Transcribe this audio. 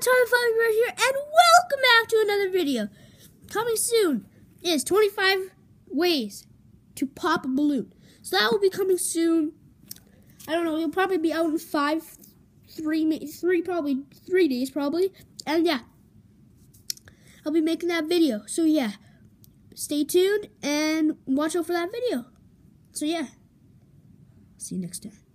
Tommy flying right here, and welcome back to another video. Coming soon is 25 ways to pop a balloon. So that will be coming soon. I don't know, it'll probably be out in five, three, three, probably three days, probably. And yeah, I'll be making that video. So yeah, stay tuned and watch out for that video. So yeah, see you next time.